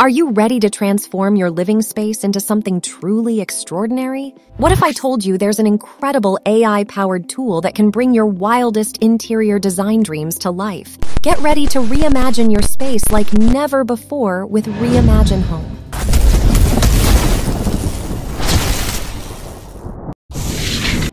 Are you ready to transform your living space into something truly extraordinary? What if I told you there's an incredible AI powered tool that can bring your wildest interior design dreams to life? Get ready to reimagine your space like never before with Reimagine Home.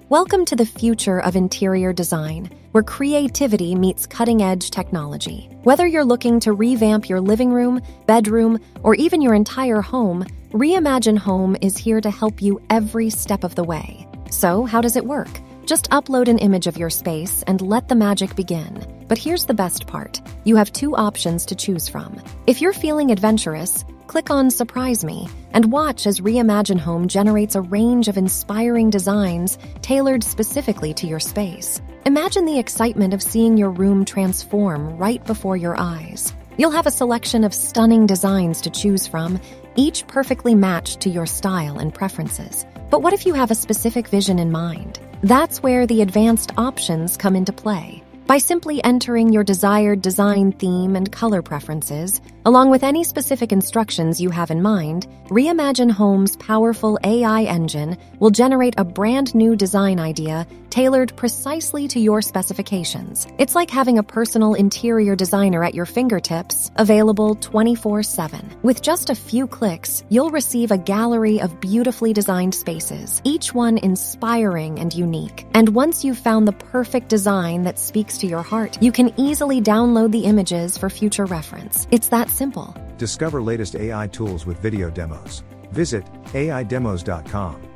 Welcome to the future of interior design, where creativity meets cutting edge technology. Whether you're looking to revamp your living room, bedroom, or even your entire home, Reimagine Home is here to help you every step of the way. So, how does it work? Just upload an image of your space and let the magic begin. But here's the best part you have two options to choose from. If you're feeling adventurous, click on Surprise Me and watch as Reimagine Home generates a range of inspiring designs tailored specifically to your space. Imagine the excitement of seeing your room transform right before your eyes. You'll have a selection of stunning designs to choose from, each perfectly matched to your style and preferences. But what if you have a specific vision in mind? That's where the advanced options come into play. By simply entering your desired design theme and color preferences, along with any specific instructions you have in mind, Reimagine Home's powerful AI engine will generate a brand new design idea tailored precisely to your specifications. It's like having a personal interior designer at your fingertips, available 24 7. With just a few clicks, you'll receive a gallery of beautifully designed spaces, each one inspiring and unique. And once you've found the perfect design that speaks to your heart, you can easily download the images for future reference. It's that simple. Discover latest AI tools with video demos. Visit AIdemos.com.